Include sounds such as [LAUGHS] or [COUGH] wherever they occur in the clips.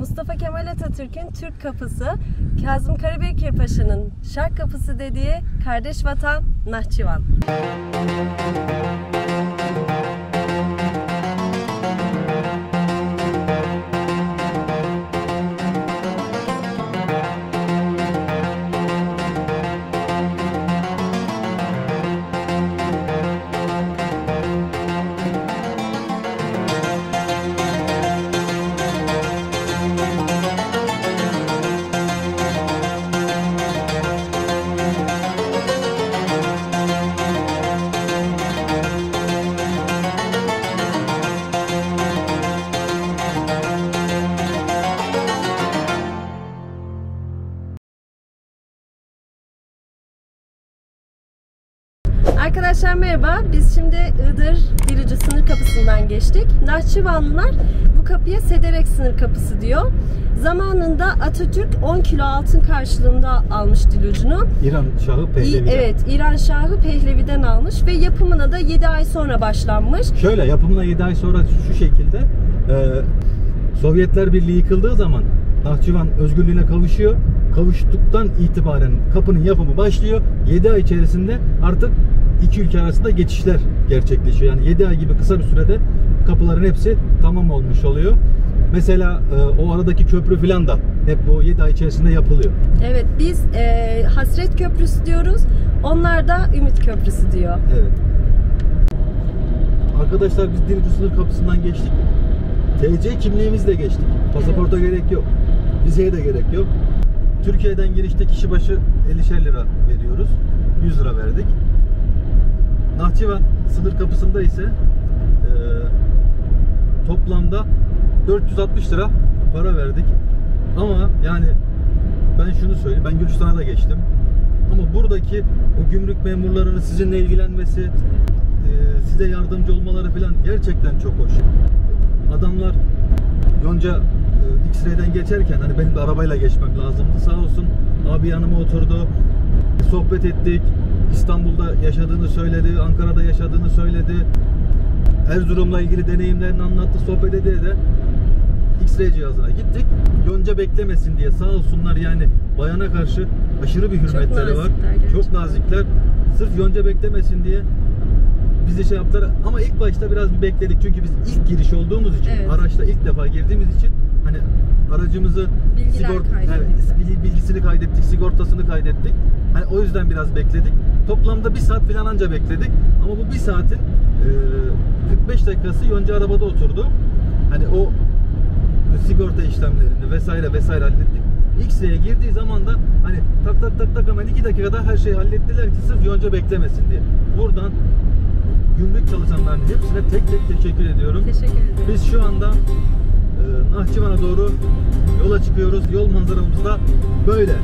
Mustafa Kemal Atatürk'ün Türk kapısı, Kazım Karabekir Paşa'nın Şark kapısı dediği kardeş vatan Nahçıvan. Arkadaşlar merhaba. Biz şimdi Iğdır Dilici sınır kapısından geçtik. Nahçıvanlılar bu kapıya Sederek sınır kapısı diyor. Zamanında Atatürk 10 kilo altın karşılığında almış dilucunu. İran Şahı Pehlevi'den. Evet, İran Şahı Pehlevi'den almış ve yapımına da 7 ay sonra başlanmış. Şöyle yapımına 7 ay sonra şu şekilde e, Sovyetler Birliği yıkıldığı zaman Nahçıvan özgürlüğüne kavuşuyor. Kavuştuktan itibaren kapının yapımı başlıyor. 7 ay içerisinde artık iki ülke arasında geçişler gerçekleşiyor. Yani 7 ay gibi kısa bir sürede kapıların hepsi tamam olmuş oluyor. Mesela e, o aradaki köprü filan da hep bu 7 ay içerisinde yapılıyor. Evet, biz e, Hasret Köprüsü diyoruz. Onlar da Ümit Köprüsü diyor. Evet. Arkadaşlar biz Dilici sınır kapısından geçtik. TC kimliğimizle geçtik. Pasaporta gerek yok. Vizeye de gerek yok. Türkiye'den girişte kişi başı 50'şer lira veriyoruz. 100 lira verdik. Nahçıvan sınır kapısında ise e, toplamda 460 lira para verdik. Ama yani ben şunu söyleyeyim. Ben Gürcistan'a da geçtim. Ama buradaki o gümrük memurlarının sizinle ilgilenmesi, e, size yardımcı olmaları falan gerçekten çok hoş. Adamlar Yonca X-Ray'den geçerken hani benim de arabayla geçmem lazımdı. Sağ olsun abi yanıma oturdu. Sohbet ettik. İstanbul'da yaşadığını söyledi, Ankara'da yaşadığını söyledi. Erzurum'la ilgili deneyimlerini anlattı. Sohbet ede de X-ray cihazına gittik. Yonca beklemesin diye sağ olsunlar yani bayana karşı aşırı bir hürmetleri var. gerçekten. Çok nazikler. Sırf yonca beklemesin diye bizi şey yaptılar ama ilk başta biraz bir bekledik çünkü biz ilk giriş olduğumuz için Evet. araçta ilk defa girdiğimiz için hani aracımızı Bilgiler bil- bilgisini kaydettik, sigortasını kaydettik. Hani o yüzden biraz bekledik. Toplamda bir saat falan anca bekledik. Ama bu bir saatin e, 45 dakikası yonca arabada oturdu. Hani o sigorta işlemlerini vesaire vesaire hallettik. X-ray'e girdiği zaman da hani tak tak tak tak hemen 2 dakikada her şeyi hallettiler ki sırf yonca beklemesin diye. Buradan gümrük çalışanlarının hepsine tek tek teşekkür ediyorum. Teşekkür ederim. Biz şu anda Nahçıvan'a doğru yola çıkıyoruz. Yol manzaramız da böyle.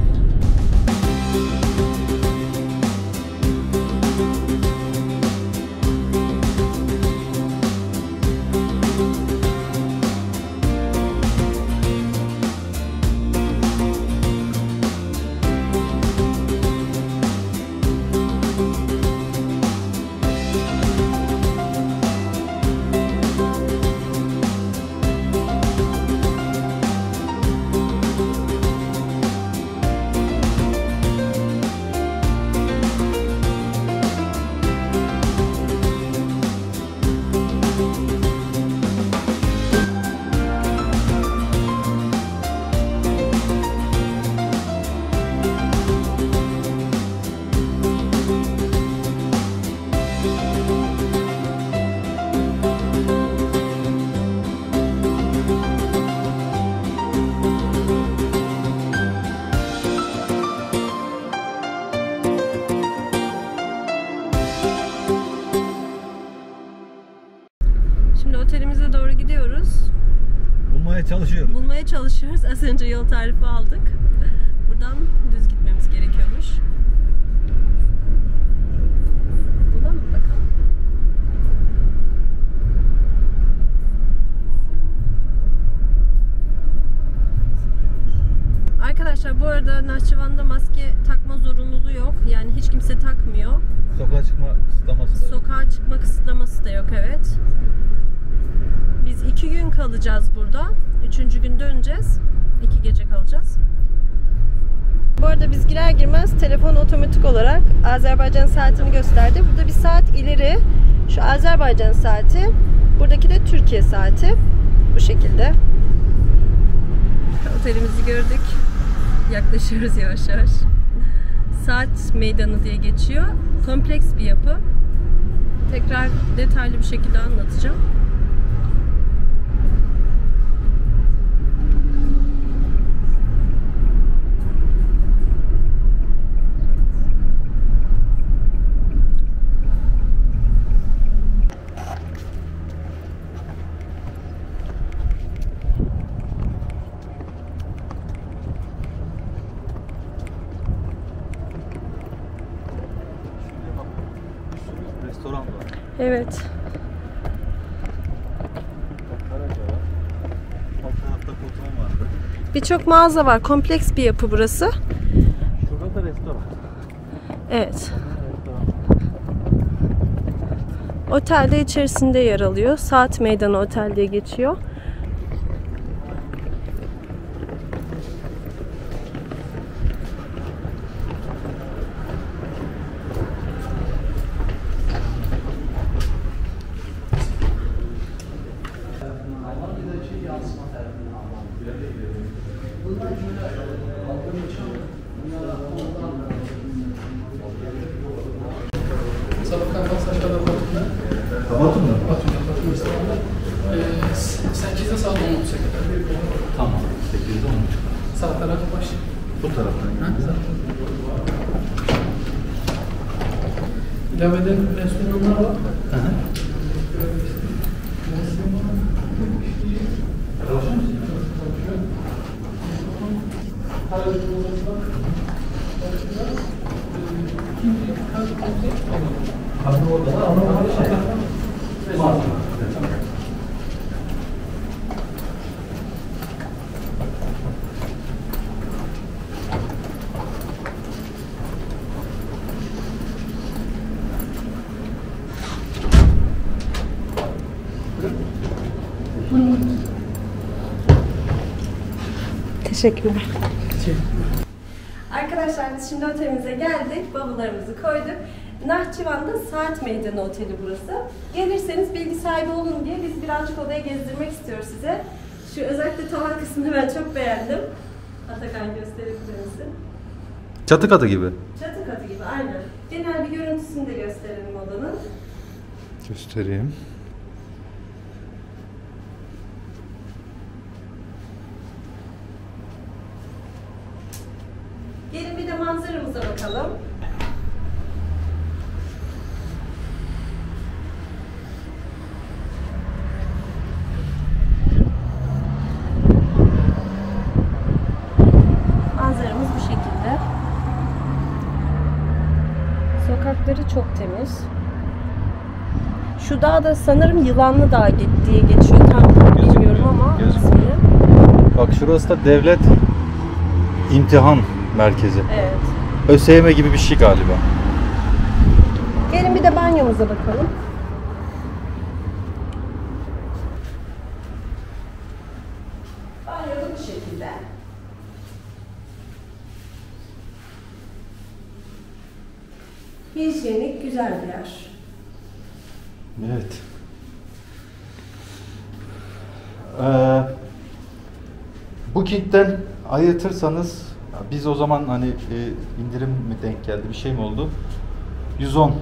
Saatini gösterdi. Burada bir saat ileri. Şu Azerbaycan saati. Buradaki de Türkiye saati. Bu şekilde. Otelimizi gördük. Yaklaşıyoruz yavaş yavaş. Saat Meydanı diye geçiyor. Kompleks bir yapı. Tekrar detaylı bir şekilde anlatacağım. Restoran var. Evet. Karaca var. Alt tarafta koton vardı. Birçok mağaza var. Kompleks bir yapı burası. Şurada da restoran. Evet. Otel de içerisinde yer alıyor. Saat Meydanı Otel diye geçiyor. Sabah kahvaltısı aşağıda Batum'da. Kapatın mı? Batum'da, Batum restoranda. Ee, 8'de saat 10.30'a kadar. Tamam. 8'de 10. Sağ taraf baş. Bu taraftan. Ha, sağ taraf. İlaveden restoranlar var. Hı hı. Teşekkürler. Arkadaşlar biz şimdi otelimize geldik. Bavullarımızı koyduk. Nahçıvan'da Saat Meydanı Oteli burası. Gelirseniz bilgi sahibi olun diye biz birazcık odaya gezdirmek istiyoruz size. Şu özellikle tavan kısmını ben çok beğendim. Atakan gösterebilir misin? Çatı katı gibi. Çatı katı gibi aynen. Genel bir görüntüsünü de gösterelim odanın. Göstereyim. Gelin manzaramıza bakalım. Manzaramız bu şekilde. Sokakları çok temiz. Şu dağ da sanırım Yılanlı Dağ diye geçiyor. Tam bilmiyorum ama ismini. Bak şurası da devlet imtihan merkezi. Evet. ÖSYM gibi bir şey galiba. Gelin bir de banyomuza bakalım. Banyo da bu şekilde. Hijyenik, güzel bir yer. Evet. Ee, Booking'den ayırtırsanız biz o zaman hani e, indirim mi denk geldi bir şey mi oldu? 110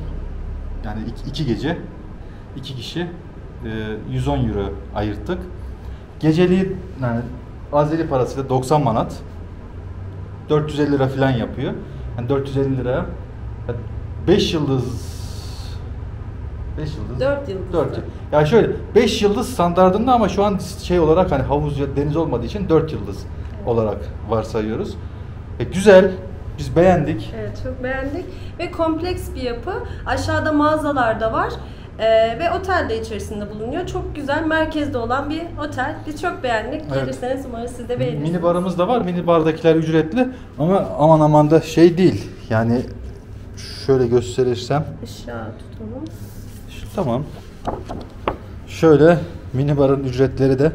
yani iki, iki gece iki kişi e, 110 euro ayırttık. Geceliği yani Azeri parasıyla 90 manat 450 lira falan yapıyor. Yani 450 liraya 5 yıldız 5 yıldız. Dört yıldız. 4 Ya şöyle 5 yıldız standartında ama şu an şey olarak hani havuz ya deniz olmadığı için 4 yıldız olarak varsayıyoruz. E, güzel. Biz beğendik. Evet, çok beğendik. Ve kompleks bir yapı. Aşağıda mağazalar da var. Ee, ve otel de içerisinde bulunuyor. Çok güzel, merkezde olan bir otel. Biz çok beğendik. Gelirseniz umarım siz de beğenirsiniz. Mini barımız da var. Mini bardakiler ücretli ama aman aman da şey değil. Yani şöyle gösterirsem Aşağı tutalım. Şu- Tamam. Şöyle mini barın ücretleri de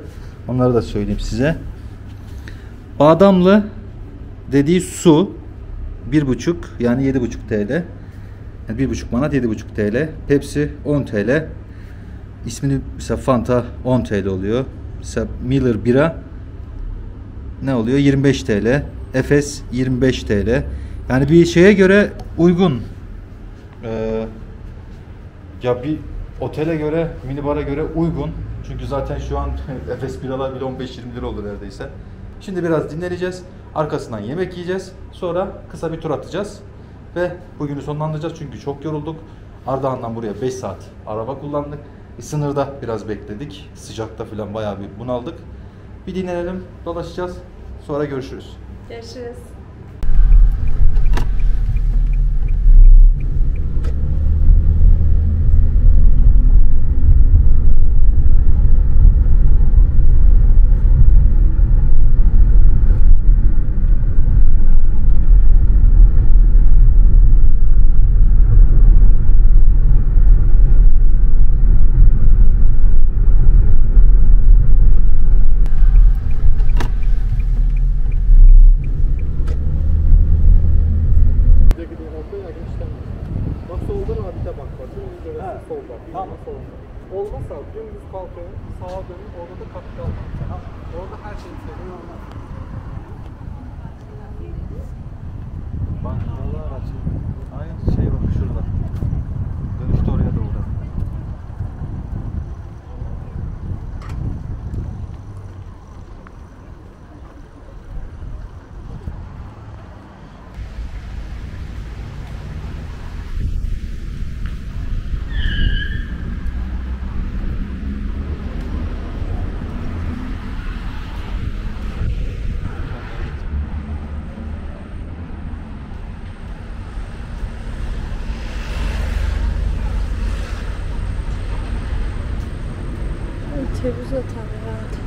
onları da söyleyeyim size. Badamlı dediği su 1,5 yani 7,5 TL. Yani 1,5 manat 7,5 TL. Pepsi 10 TL. İsmini mesela Fanta 10 TL oluyor. Mesela Miller bira ne oluyor? 25 TL. Efes 25 TL. Yani bir şeye göre uygun. Ee, ya bir otele göre, minibara göre uygun. Çünkü zaten şu an [LAUGHS] Efes biralar bile 15-20 lira oldu neredeyse. Şimdi biraz dinleneceğiz. Arkasından yemek yiyeceğiz. Sonra kısa bir tur atacağız. Ve bugünü sonlandıracağız çünkü çok yorulduk. Ardahan'dan buraya 5 saat araba kullandık. E, sınırda biraz bekledik. Sıcakta falan bayağı bir bunaldık. Bir dinlenelim, dolaşacağız. Sonra görüşürüz. Görüşürüz. Bak solda rabite bak var. Dümdüz dönersin solda. Tamam. solda. Olmazsa dümdüz kalkın, sağa dönün, orada da kapital var. Tamam. Orada her şey senin olmaz. Bak yollar açık. Aynı şey bak şurada. Dönüşte oraya da uğradım. Televizyon atar herhalde.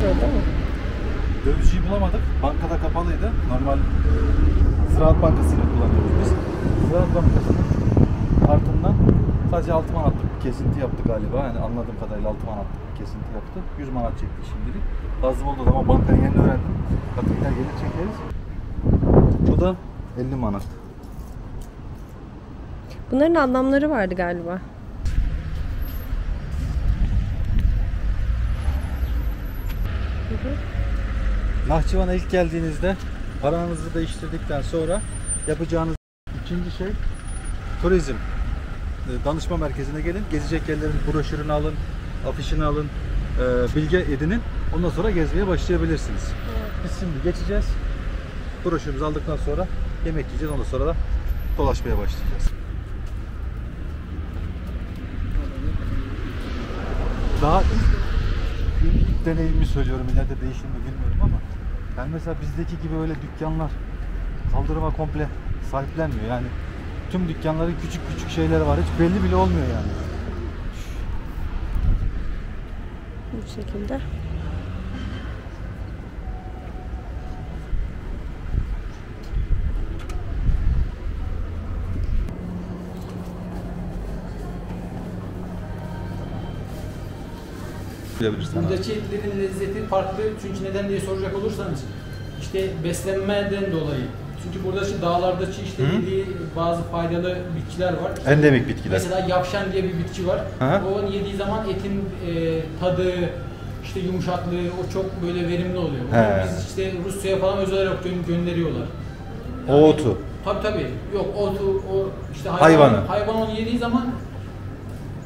Burada mı? Dövizciyi bulamadık. Bankada kapalıydı. Normal e, Ziraat Bankası'yla kullanıyoruz biz. Ziraat Bankası'nın kartından sadece 6 manatlık bir kesinti yaptı galiba. Yani anladığım kadarıyla 6 manatlık bir kesinti yaptı. 100 manat çekti şimdilik. Lazım oldu ama bankanın yerini öğrendim. Katılımlar gelir çekeriz. Bu da 50 manat. Bunların anlamları vardı galiba. Nahçıvan'a ilk geldiğinizde paranızı değiştirdikten sonra yapacağınız ikinci şey turizm. E, Danışma merkezine gelin. Gezecek yerlerin broşürünü alın, afişini alın, e, bilgi edinin. Ondan sonra gezmeye başlayabilirsiniz. Biz şimdi geçeceğiz. Broşürümüzü aldıktan sonra yemek yiyeceğiz. Ondan sonra da dolaşmaya başlayacağız. Daha ilk, deneyimi söylüyorum. İleride değişir mi bilmiyorum ama yani mesela bizdeki gibi öyle dükkanlar kaldırıma komple sahiplenmiyor. Yani tüm dükkanların küçük küçük şeyleri var. Hiç belli bile olmuyor yani. Bu şekilde. Bilebilirsin. Buradaki etlerin lezzeti farklı çünkü neden diye soracak olursanız işte beslenmeden dolayı. Çünkü burada işte dağlardaki işte Hı. yediği bazı faydalı bitkiler var. İşte Endemik bitkiler. Mesela yavşan diye bir bitki var. Hı. O yediği zaman etin e, tadı, işte yumuşaklığı o çok böyle verimli oluyor. Onu He. biz işte Rusya'ya falan özel olarak gö- gönderiyorlar. O otu. Tabii tabii. Yok otu, o işte hayvan, Hayvanı. hayvan onu yediği zaman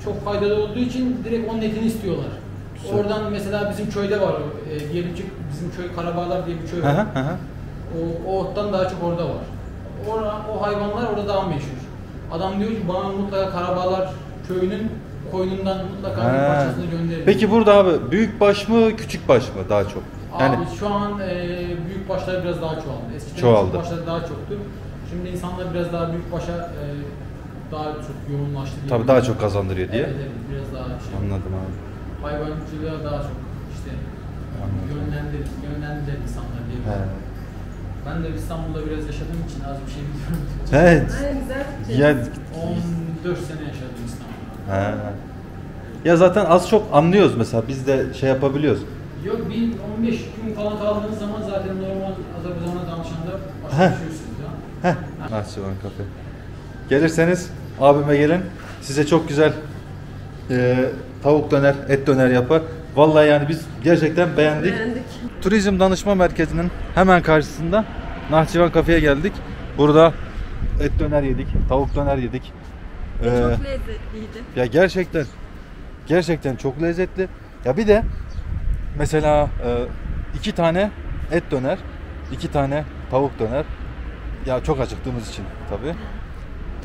çok faydalı olduğu için direkt onun etini istiyorlar. Güzel. Oradan mesela bizim köyde var o, e, diyelim ki bizim köy Karabağlar diye bir köy Hı var. hı hı hı. O, o ottan daha çok orada var. Ora, o hayvanlar orada daha meşhur. Adam diyor ki bana mutlaka Karabağlar köyünün koyunundan mutlaka bir Ha. parçasını gönderin. Peki burada abi büyük baş mı küçük baş mı daha çok? Yani Abi şu an e, büyük başlar biraz daha çoğaldı. Eskiden Çoğaldı. küçük başlar daha çoktu. Şimdi insanlar biraz daha büyük başa e, daha çok yoğunlaştı. tabii diyebilirim. daha çok kazandırıyor diye. Evet, evet biraz daha şey. Anladım abi. Hayvancılığa daha çok işte Anladım. yönlendir, insanlar He. Ben de İstanbul'da biraz yaşadığım için az bir şey biliyorum. Evet. Ya 14 sene yaşadım İstanbul'da. He. Ya zaten az çok anlıyoruz mesela biz de şey yapabiliyoruz. Yok bir 15 gün falan kaldığınız zaman zaten normal Azerbaycan'a danışanda başlıyorsunuz ya. Heh. Nahçıvan Kafe. Gelirseniz abime gelin. Size çok güzel e, tavuk döner, et döner yapar. Vallahi yani biz gerçekten beğendik. Beğendik. Turizm Danışma Merkezi'nin hemen karşısında Nahçıvan Kafe'ye geldik. Burada et döner yedik, tavuk döner yedik. Ee, çok lezzetliydi. ya gerçekten gerçekten çok lezzetli. Ya bir de mesela e, iki tane et döner, iki tane tavuk döner. Ya çok acıktığımız için tabii.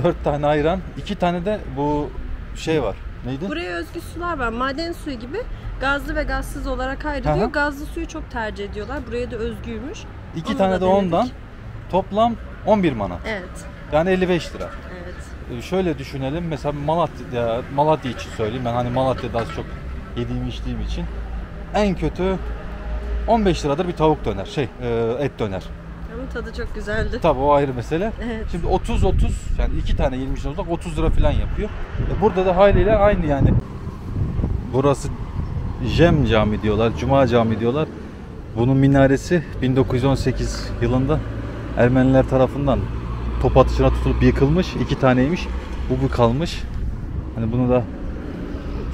Dört tane ayran, iki tane de bu şey var. Neydi? Buraya özgü sular var. Maden suyu gibi gazlı ve gazsız olarak ayrılıyor. Hı. Gazlı suyu çok tercih ediyorlar. Buraya da özgüymüş. İki Onu tane de denedik. ondan. Toplam 11 manat. Evet. Yani 55 lira. Evet. Ee, şöyle düşünelim. Mesela Malatya, Malatya için söyleyeyim. Ben hani Malatya'da az çok yediğim içtiğim için. En kötü 15 liradır bir tavuk döner. Şey e, et döner. Tadı çok güzeldi. Tabii o ayrı mesele. Evet. Şimdi 30 30 yani iki tane 20 olsak 30 lira falan yapıyor. E, burada da haliyle aynı yani. Burası Jem Cami diyorlar, Cuma Cami diyorlar. Bunun minaresi 1918 yılında Ermeniler tarafından top atışına tutulup yıkılmış. iki taneymiş. Bu bu kalmış. Hani bunu da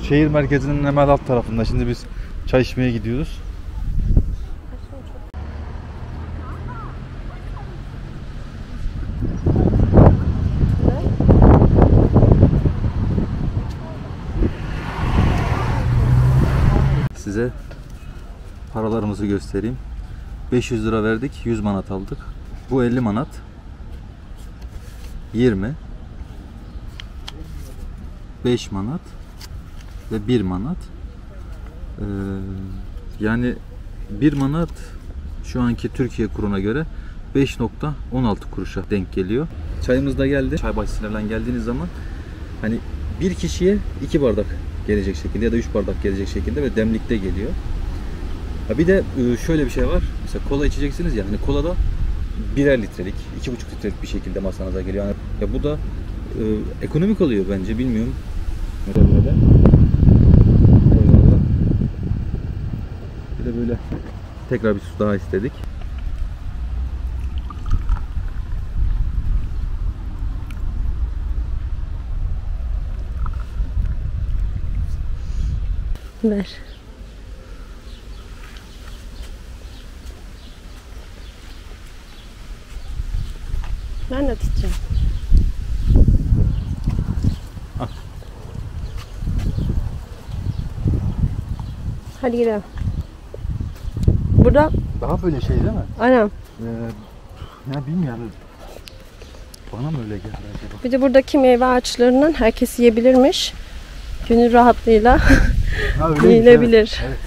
şehir merkezinin hemen alt tarafında. Şimdi biz çay içmeye gidiyoruz. Size paralarımızı göstereyim. 500 lira verdik, 100 manat aldık. Bu 50 manat. 20 5 manat ve 1 manat. Ee, yani 1 manat şu anki Türkiye kuruna göre 5.16 kuruşa denk geliyor. Çayımız da geldi. Çay bahçesine falan geldiğiniz zaman hani bir kişiye iki bardak gelecek şekilde ya da üç bardak gelecek şekilde ve demlikte geliyor. Ha bir de e, şöyle bir şey var. Mesela kola içeceksiniz ya hani kola da birer litrelik, iki buçuk litrelik bir şekilde masanıza geliyor. Yani ya bu da e, ekonomik oluyor bence bilmiyorum. Böyle. Eyvallah. Bir de böyle tekrar bir su daha istedik. Ver. Ben de tutacağım. Al. Hadi gidelim. Burada Daha böyle şey değil mi? anam. Ee, ya bilmiyorum. Bana mı öyle geldi acaba? Bir de buradaki meyve ağaçlarından herkes yiyebilirmiş. Gönül rahatlığıyla Ha, [LAUGHS] öyleymiş, yiyilebilir. evet.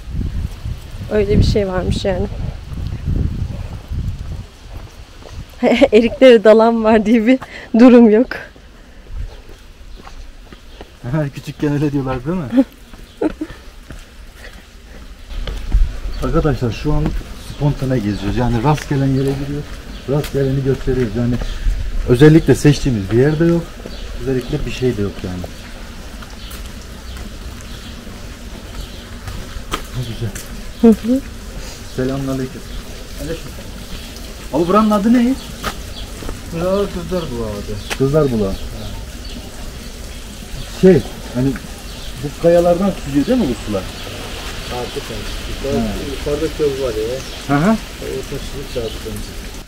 Öyle bir şey varmış yani. [LAUGHS] Erikleri dalan var diye bir durum yok. Küçükken öyle diyorlar değil mi? [LAUGHS] Arkadaşlar şu an spontane geziyoruz. Yani rast gelen yere giriyoruz. Rast geleni gösteriyoruz. Yani özellikle seçtiğimiz bir yerde yok. Özellikle bir şey de yok yani. Ne güzel. Selamünaleyküm. Abi buranın adı ne? Buralar kızlar bu arada. Kızlar Bulağı. Şey, hani bu kayalardan süzüyor değil mi bu sular? Artık yani. Yukarıda köz var ya. Hı hı. O taşılık lazım bence.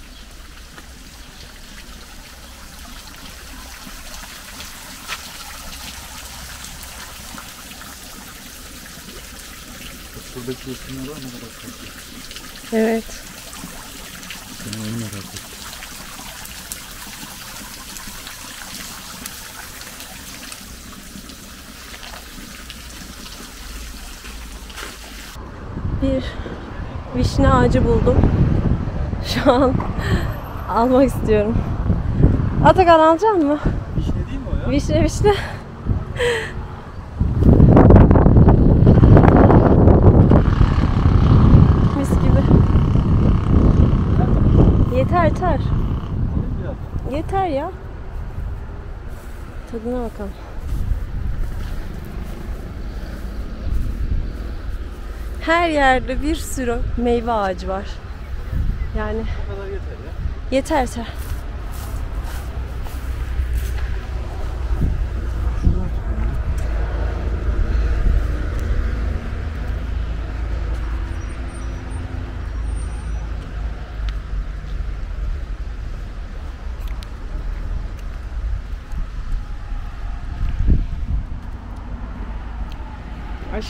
Şuradaki resimler var mı? Evet. Ben onu merak ettim. Bir vişne ağacı buldum. Şu an almak istiyorum. Atakan alacak mı? Vişne değil mi o ya? Vişne vişne. Mis gibi. Yeter yeter. Yeter ya. Tadına bakalım. Her yerde bir sürü meyve ağacı var. Yani Bu kadar yeter ya. yeter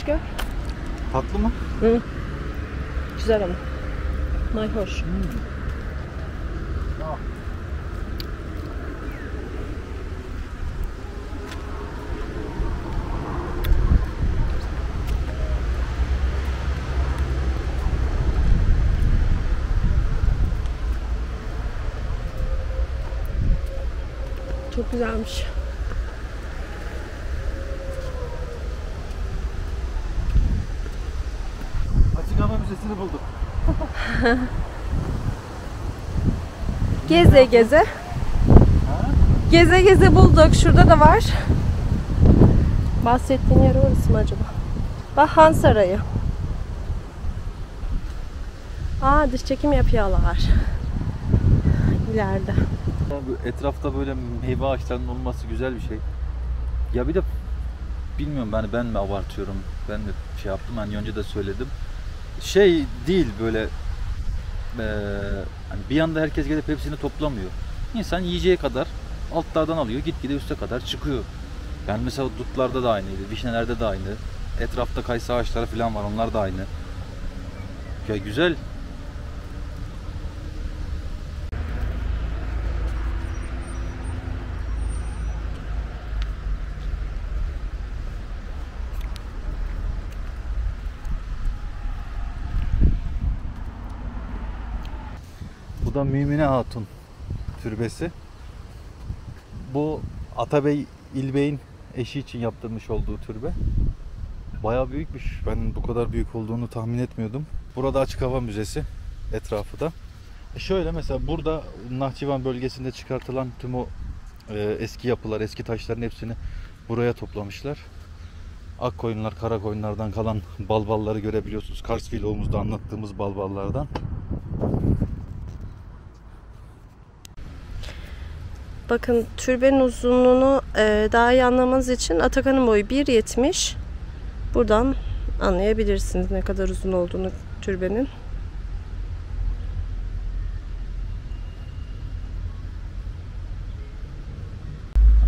Aşkı? Tatlı mı? Hı. Güzel ama. Mayhoş. Çok güzelmiş. Müzesini bulduk. [LAUGHS] Geze geze. Geze geze bulduk. Şurada da var. Bahsettiğin yer orası mı acaba? Bak Han Sarayı. Aa dış çekim yapıyorlar. İleride. Abi etrafta böyle meyve ağaçlarının olması güzel bir şey. Ya bir de bilmiyorum ben ben mi abartıyorum. Ben de şey yaptım hani önce de söyledim. Şey değil böyle eee, hani bir anda herkes gelip hepsini toplamıyor. İnsan yiyeceği kadar altlardan alıyor, gitgide üste kadar çıkıyor. Yani mesela dutlarda da aynıydı, vişnelerde de aynı. Etrafta kayısı ağaçları falan var, onlar da aynı. Ya güzel. Da Mümine Hatun türbesi. Bu Atabey İlbey'in eşi için yaptırmış olduğu türbe. Bayağı büyükmüş. Ben bu kadar büyük olduğunu tahmin etmiyordum. Burada açık hava müzesi etrafı da. E şöyle mesela burada Nahçıvan bölgesinde çıkartılan tüm o e, eski yapılar, eski taşların hepsini buraya toplamışlar. Ak koyunlar, kara koyunlardan kalan balbalları görebiliyorsunuz. Kars vlogumuzda anlattığımız balballardan. Bakın türbenin uzunluğunu e, daha iyi anlamanız için Atakan'ın boyu 1.70. Buradan anlayabilirsiniz ne kadar uzun olduğunu türbenin.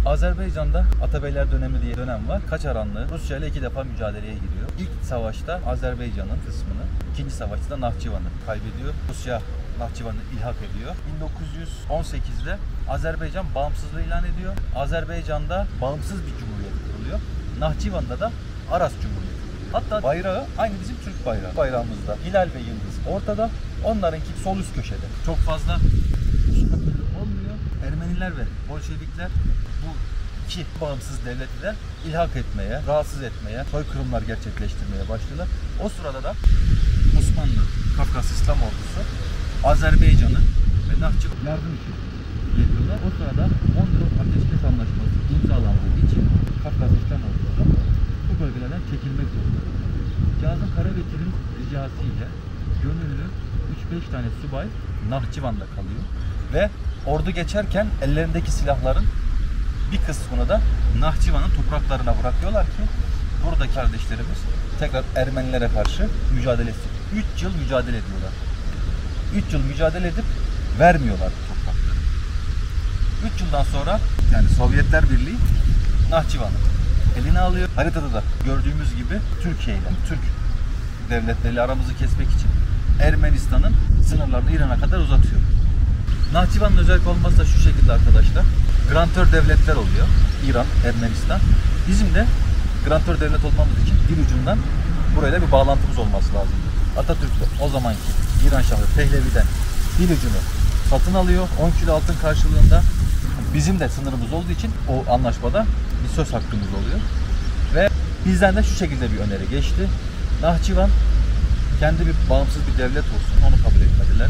Azerbaycan'da Atabeyler dönemi diye dönem var. Kaç aranlığı Rusya ile iki defa mücadeleye giriyor. İlk savaşta Azerbaycan'ın kısmını, ikinci savaşta da Nahçıvan'ı kaybediyor. Rusya Nahçıvan'ı ilhak ediyor. 1918'de Azerbaycan bağımsızlığı ilan ediyor. Azerbaycan'da bağımsız bir cumhuriyet kuruluyor. Nahçıvan'da da Aras Cumhuriyeti. Hatta bayrağı aynı bizim Türk bayrağı. Bayrağımızda hilal ve yıldız ortada. Onlarınki sol üst köşede. Çok fazla olmuyor. Ermeniler ve Bolşevikler bu iki bağımsız devleti de ilhak etmeye, rahatsız etmeye, soykırımlar gerçekleştirmeye başlıyorlar. O sırada da Osmanlı Kafkas İslam Ordusu Azerbaycan'ı ve Nahçıvan yardım için geliyorlar. O sırada Mondros Ateşkes Anlaşması imzalandığı için Kafkas İslam Ordusu bu bölgelerden çekilmek zorunda. Kazım Karabekir'in ricasıyla gönüllü 3-5 tane subay Nahçıvan'da kalıyor ve ordu geçerken ellerindeki silahların bir kısmını da Nahçıvan'ın topraklarına bırakıyorlar ki buradaki kardeşlerimiz tekrar Ermenilere karşı mücadele etsin. 3 yıl mücadele ediyorlar. 3 yıl mücadele edip vermiyorlar toprakları. 3 yıldan sonra yani Sovyetler Birliği Nahçıvan'ı eline alıyor. Haritada da gördüğümüz gibi Türkiye ile Türk devletleriyle aramızı kesmek için Ermenistan'ın sınırlarını İran'a kadar uzatıyor. Nahçıvan'ın özellik olması da şu şekilde arkadaşlar. Grantör devletler oluyor. İran, Ermenistan. Bizim de grantör devlet olmamız için bir ucundan burayla bir bağlantımız olması lazım. Atatürk de o zamanki İran Şahı Pehlevi'den bir ucunu satın alıyor. 10 kilo altın karşılığında bizim de sınırımız olduğu için o anlaşmada bir söz hakkımız oluyor. Ve bizden de şu şekilde bir öneri geçti. Nahçıvan kendi bir bağımsız bir devlet olsun onu kabul etmediler.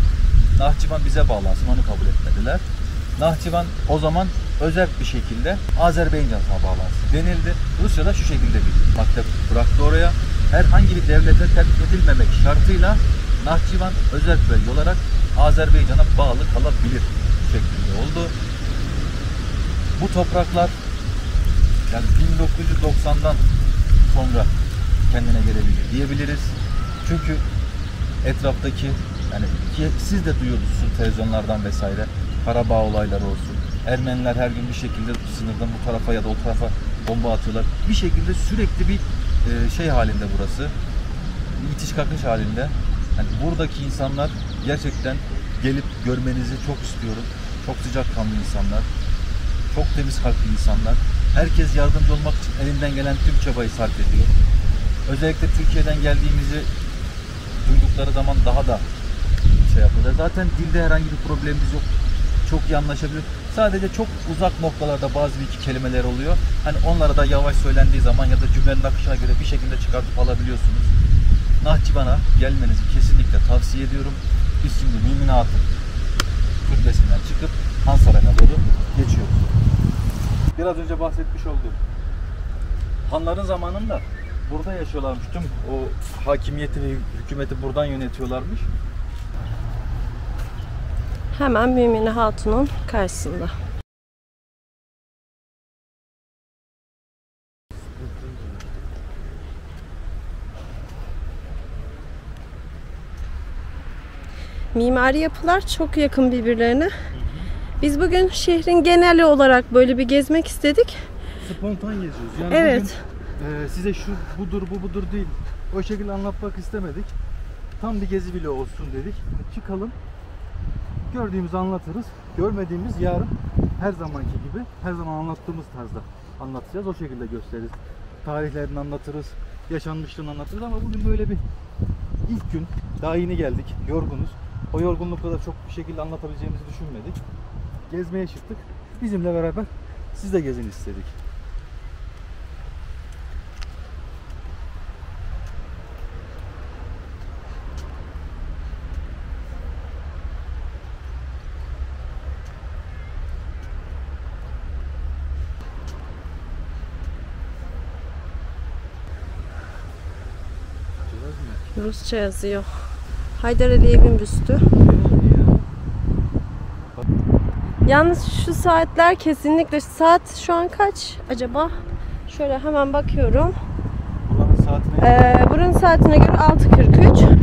Nahçıvan bize bağlansın onu kabul etmediler. Nahçıvan o zaman özel bir şekilde Azerbaycan'a bağlansın denildi. Rusya da şu şekilde bir madde bıraktı oraya. herhangi bir devlete terk edilmemek şartıyla Nahçıvan özel bölge olarak Azerbaycan'a bağlı kalabilir şeklinde oldu. Bu topraklar yani 1990'dan sonra kendine gelebilir diyebiliriz. Çünkü etraftaki yani ki siz de duyuyorsunuz televizyonlardan vesaire Karabağ olayları olsun. Ermeniler her gün bir şekilde sınırdan bu tarafa ya da o tarafa bomba atıyorlar. Bir şekilde sürekli bir e, şey halinde burası. Bir kakış halinde. Yani buradaki insanlar gerçekten gelip görmenizi çok istiyorum. Çok sıcakkanlı insanlar. Çok temiz kalpli insanlar. Herkes yardımcı olmak için elinden gelen tüm çabayı sarf ediyor. Özellikle Türkiye'den geldiğimizi duydukları zaman daha da şey yapıyorlar. Zaten dilde herhangi bir problemimiz yok. Çok iyi anlaşabiliyoruz. Sadece çok uzak noktalarda bazı bir iki kelimeler oluyor. Hani onlara da yavaş söylendiği zaman ya da cümlenin akışına göre bir şekilde çıkartıp alabiliyorsunuz. Nahçıvan'a gelmenizi kesinlikle tavsiye ediyorum. Biz şimdi Mümin Hatun türbesinden çıkıp Han Sarayı'na doğru geçiyoruz. Biraz önce bahsetmiş olduğum Hanların zamanında burada yaşıyorlarmış. Tüm o hakimiyeti ve hükümeti buradan yönetiyorlarmış. Hemen Mümine Hatun'un karşısında. Mimari yapılar çok yakın birbirlerine. Biz bugün şehrin geneli olarak böyle bir gezmek istedik. Spontan geziyoruz. Yani Evet. bugün, e, size şu budur bu budur değil. O şekilde anlatmak istemedik. Tam bir gezi bile olsun dedik. Çıkalım. Gördüğümüzü anlatırız. Görmediğimiz yarın her zamanki gibi her zaman anlattığımız tarzda anlatacağız. O şekilde gösteririz. Tarihlerini anlatırız. Yaşanmışlığını anlatırız ama bugün böyle bir ilk gün. Daha yeni geldik. Yorgunuz. O yorgunlukla da çok bir şekilde anlatabileceğimizi düşünmedik. Gezmeye çıktık. Bizimle beraber siz de gezin istedik. Rusça yazıyor. Haydar Aliyev'in büstü. Yalnız şu saatler kesinlikle saat şu an kaç acaba? Şöyle hemen bakıyorum. Buranın saatine Ee, buranın saatine göre 6.43.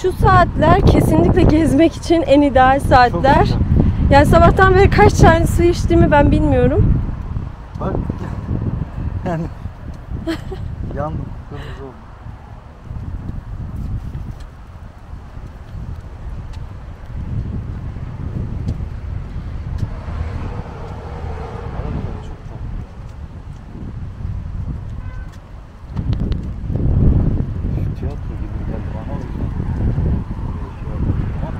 Şu saatler kesinlikle gezmek için en ideal saatler. Yani sabahtan beri kaç tane su içtiğimi ben bilmiyorum. Bak. [LAUGHS] Yani [LAUGHS] yandım. Kırmızı oldu. Arabalar çok tatlı. Şu tiyatro gibi geldi bana o yüzden. Böyle şey yapalım ama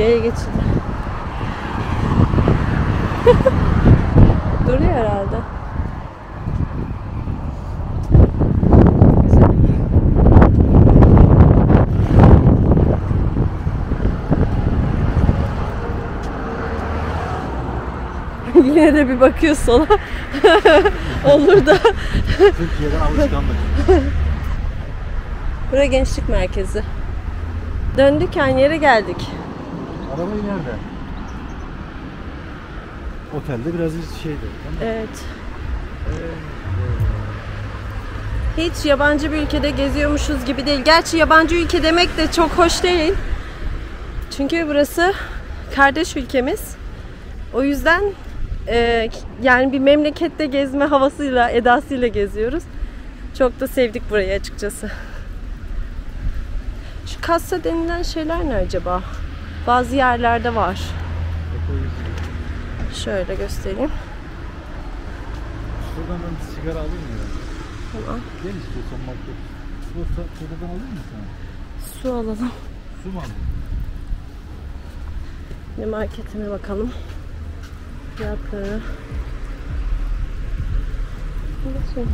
Yaya geçidi. Duruyor herhalde. Güzel. Yine de bir bakıyor sola. [LAUGHS] Olur da. Türkiye'den alışkanlık. Burası gençlik merkezi. Döndük aynı yere geldik. Arabayı nerede? Otelde biraz şeydi. Evet. Hiç yabancı bir ülkede geziyormuşuz gibi değil. Gerçi yabancı ülke demek de çok hoş değil. Çünkü burası kardeş ülkemiz. O yüzden e, yani bir memlekette gezme havasıyla, edasıyla geziyoruz. Çok da sevdik burayı açıkçası. Şu kassa denilen şeyler ne acaba? Bazı yerlerde var. Şöyle göstereyim. Şuradan ben sigara alayım mı? Tamam. Gel istiyorsan market. Şurada şuradan alayım mı sana? Su alalım. Su mu alayım? Bir marketine bakalım. Fiyatları. Nasıl?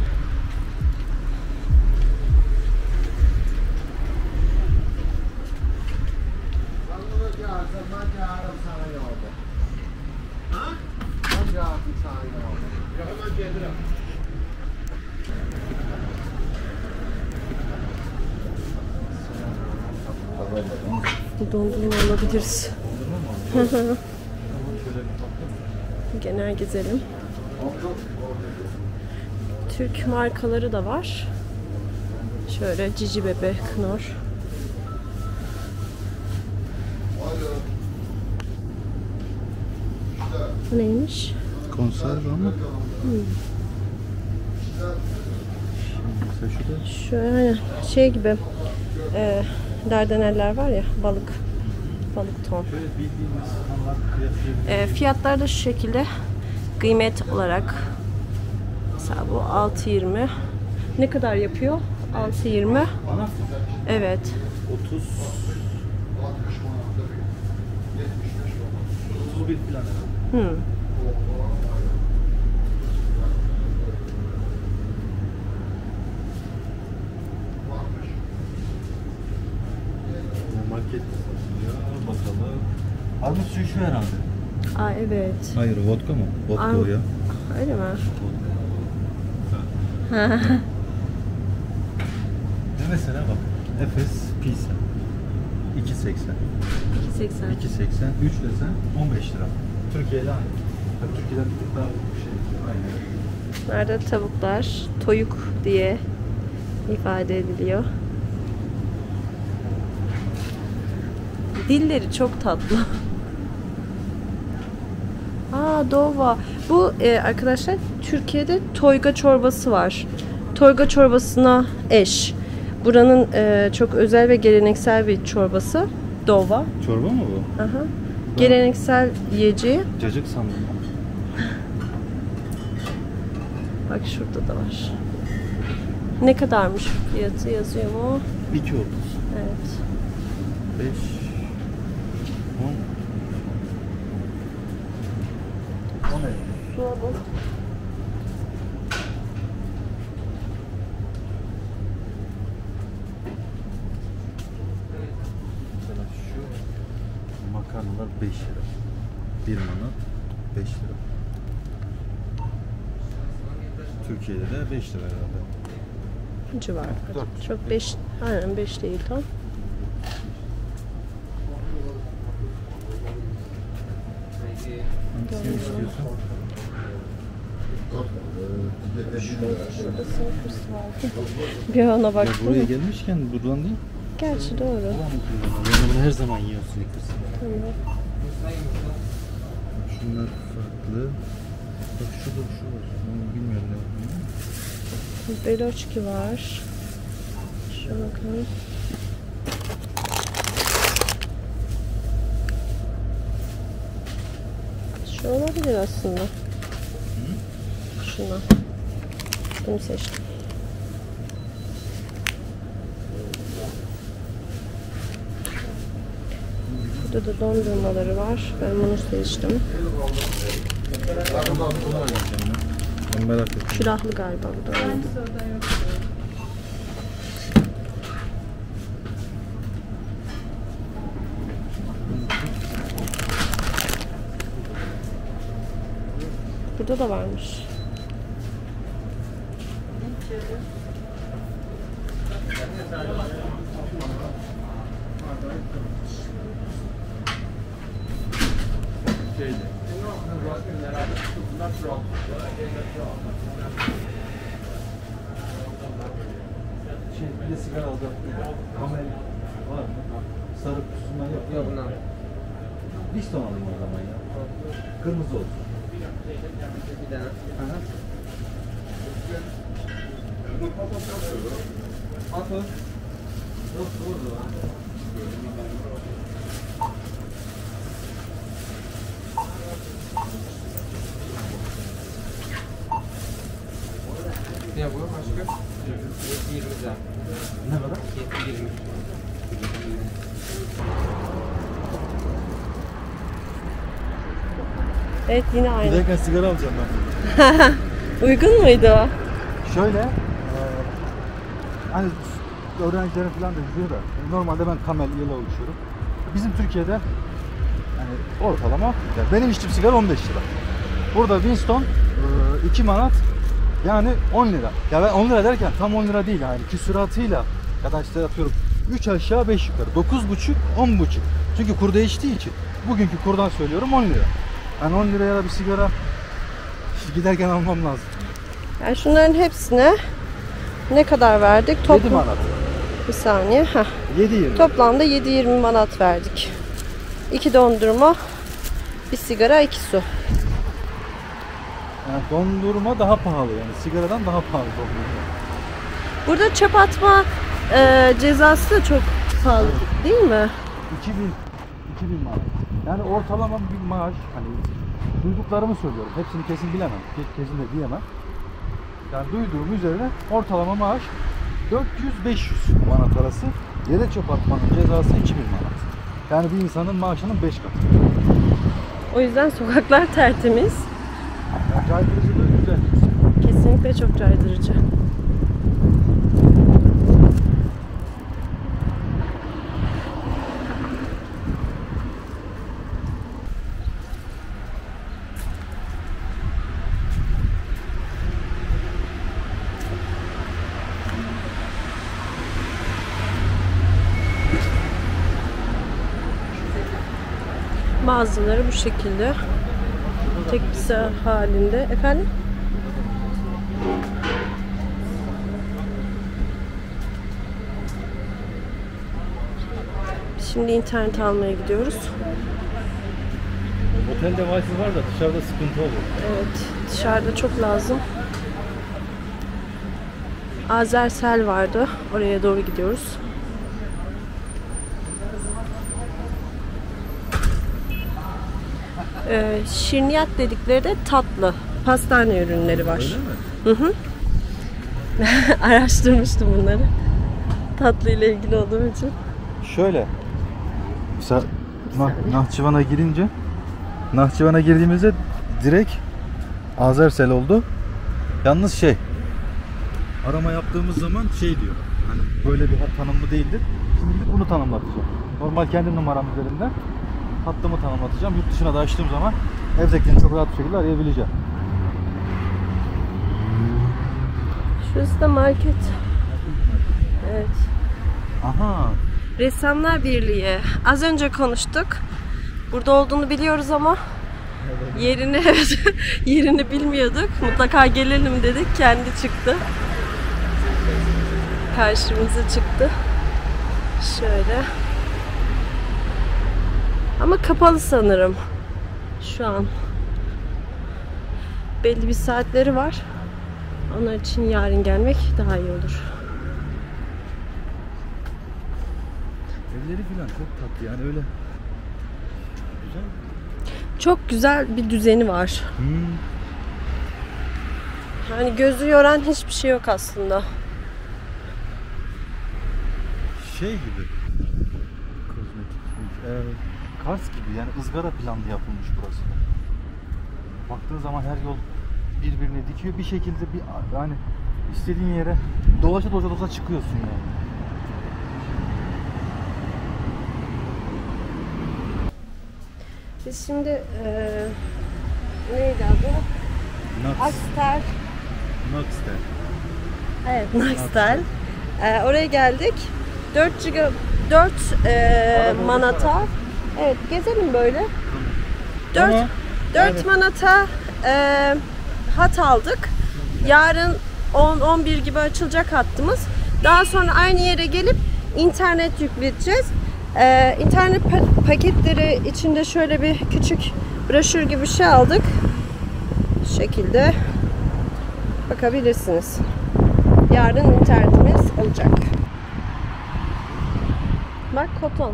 Dondurma alabiliriz. [LAUGHS] Genel gezelim. Türk markaları da var. Şöyle Cici Bebe, Knorr. Bu neymiş? Konserve ama. Şurada Şöyle şey gibi e, dardaneller var ya balık balık ton. E, fiyatlar da şu şekilde kıymet olarak mesela bu 6.20 ne kadar yapıyor? 6.20 Ana evet 30 31 falan herhalde. hmm. Suyu şu herhalde. Aa evet Hayır vodka mı? Vodka Armut- o ya. öyle mi? [LAUGHS] Ne mesela bak. Efes Pisa. 2.80. 2.80 2.80. 3 desen 15 lira. Türkiye'de aynı. Tabii Türkiye'den bir tık daha şey. Aynı. Nerede tavuklar toyuk diye ifade ediliyor. Dilleri çok tatlı. Aa dova. Bu e, arkadaşlar Türkiye'de toyga çorbası var. Toyga çorbasına eş. Buranın e, çok özel ve geleneksel bir çorbası. Dova. Çorba mı bu? Aha. Geleneksel yiyeceği. Cacık sandım ben. Bak şurada da var. Ne kadarmış fiyatı yazıyor mu? 2.30. Evet. 5 10 10 Su alın. Mesela şu makarnalar 5 lira. 1 manat 5 lira. Türkiye'de de 5 lira herhalde. Civar. Dört. Çok 5, aynen 5 değil tam. Hangisini istiyorsun? Şurada snickers vardı. Bir ona Ya baktım. buraya gelmişken buradan değil. Gerçi doğru. Yani bunu her zaman yiyorsun Snickers. Tamam. Şunlar farklı. Bak şurada şu var. Onu bilmiyorum ne olduğunu. Beloçki var. Şuna bakalım. Şu olabilir aslında. Şuna. Bunu seçtim. Burada da dondurmaları var. Ben bunu seçtim. Ben merak ettim. Külahlı galiba bu da. Burada da varmış. Şey, bir de sigara alacağım. Kamel var mı? Sarı kutusundan yok. Yok bundan. Bir ton alayım o zaman ya. Kırmızı olsun. Bir tane. Aha. At o. Yok doğru. Ne bu başka? 20 lira. Ne kadar? 20. Evet yine aynı. Giderken sigara alacağım ben. [LAUGHS] Uygun muydu? Şöyle, eee, hani öğrencilerin falan da gidiyor da normalde ben Camel Yellow içiyorum. Bizim Türkiye'de yani ortalama yani benim içtiğim sigara 15 lira. Burada Winston 2 manat Yani 10 lira. Ya ben 10 lira derken tam 10 lira değil yani küsuratıyla ya da işte atıyorum 3 aşağı 5 yukarı 9,5 10,5. Çünkü kur değiştiği için bugünkü kurdan söylüyorum 10 lira. Yani 10 liraya da bir sigara giderken almam lazım. Yani şunların hepsine ne kadar verdik? 7 Toplam manat. bir saniye. Heh. 7 20. Toplamda 7-20 manat verdik. 2 dondurma, bir sigara, 2 su. Yani dondurma daha pahalı yani sigaradan daha pahalı dondurma. Burada çöp atma e, cezası da çok pahalı değil mi? 2000 2000 maaş. Yani ortalama bir maaş hani duyduklarımı söylüyorum. Hepsini kesin bilemem. ke- Kesin de diyemem. Yani duyduğum üzerine ortalama maaş 400-500 manat arası. Yere çöp atmanın cezası 2000 manat. Yani bir insanın maaşının 5 katı. O yüzden sokaklar tertemiz. Yani caydırıcılığı güzel. Kesinlikle çok caydırıcı. Bazıları bu şekilde tek sıra halinde. Efendim? Şimdi internet almaya gidiyoruz. Otelde wifi var da dışarıda sıkıntı olur. Evet, dışarıda çok lazım. Azersel vardı. Oraya doğru gidiyoruz. Ee, şirniyat dedikleri de tatlı. Pastane ürünleri var. Öyle mi? Hı hı. [LAUGHS] Araştırmıştım bunları. Tatlı ile ilgili olduğum için. Şöyle. Mesela Nah- Nahçıvan'a girince Nahçıvan'a girdiğimizde direkt Azersel oldu. Yalnız şey arama yaptığımız zaman şey diyor. Hani böyle bir tanımlı değildir. Şimdi bunu tanımlatacağım. Normal kendi numaram üzerinden hattımı tanımlatacağım. Yurt dışına da açtığım zaman evdekini çok rahat bir şekilde arayabileceğim. Şurası da market. Evet. Aha. Ressamlar Birliği. Az önce konuştuk. Burada olduğunu biliyoruz ama yerini evet, [LAUGHS] yerini bilmiyorduk. Mutlaka gelelim dedik. Kendi çıktı. Karşımıza çıktı. Şöyle. Ama kapalı sanırım. Şu an. Belli bir saatleri var. Onlar için yarın gelmek daha iyi olur. Evleri falan çok tatlı yani öyle. Güzel. Çok güzel bir düzeni var. Hmm. Yani gözü yoran hiçbir şey yok aslında. şey gibi kozmetik e, Kars gibi yani ızgara planlı yapılmış burası. Baktığın zaman her yol birbirine dikiyor bir şekilde bir yani istediğin yere dolaşa dolaşa dolaşa çıkıyorsun yani. Biz şimdi eee neydi adı? Akstel. Nakster. Evet, Nakstel. Eee, oraya geldik. 4 giga 4 eee, Arabamız manata. Evet, gezelim böyle. 4 Ama 4 yani- manata eee, hat aldık. Yarın 10 11 gibi açılacak hattımız. Daha sonra aynı yere gelip internet yükleyeceğiz. Eee internet pa- paketleri içinde şöyle bir küçük broşür gibi şey aldık. Bu şekilde bakabilirsiniz. Yarın internetimiz olacak. Bak koton.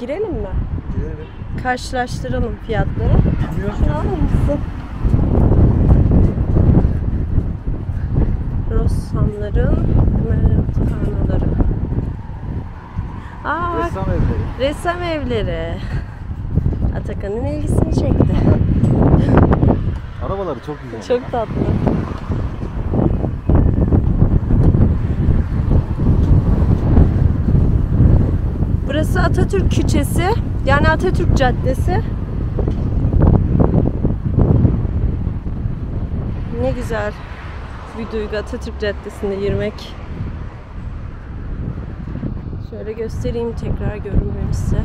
Girelim mi? Karşılaştıralım fiyatları. Bilmiyorum. Şunu alır mısın? Rossamların emeraltanaları. Aa Ressam evleri. ressam evleri. Atakan'ın ilgisini çekti. Arabaları çok güzel. Çok tatlı. Burası Atatürk Küçesi. Yani Atatürk Caddesi. Ne güzel. bir duygu Atatürk Caddesi'nde yürümek. Şöyle göstereyim tekrar görünmüyor size.